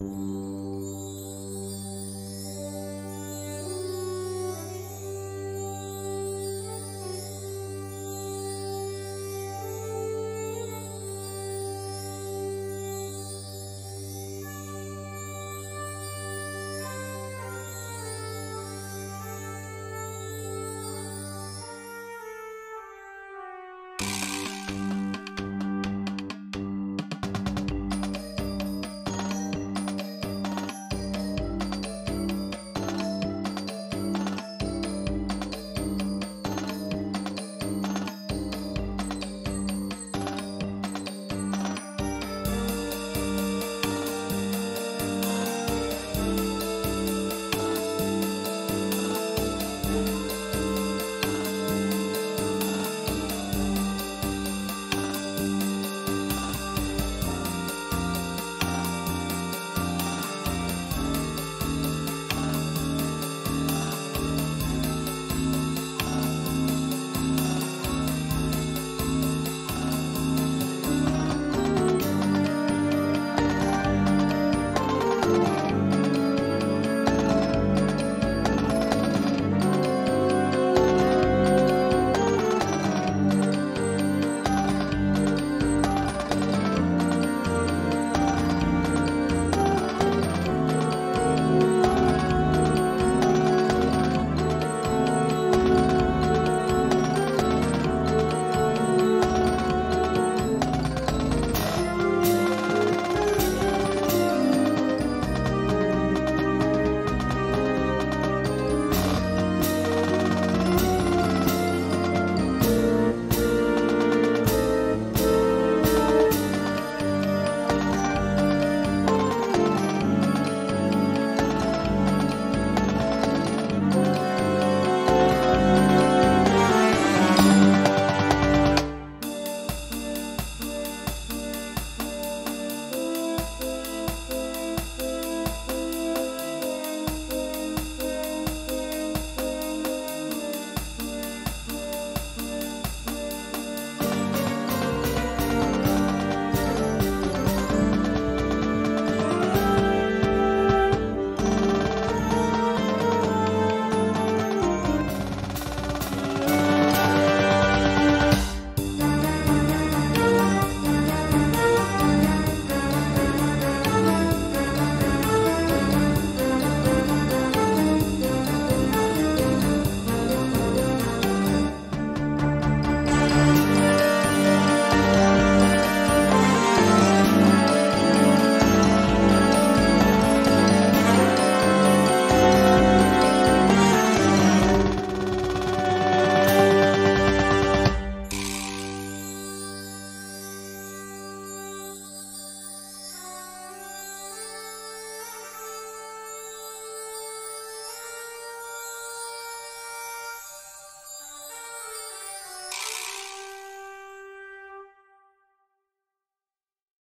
you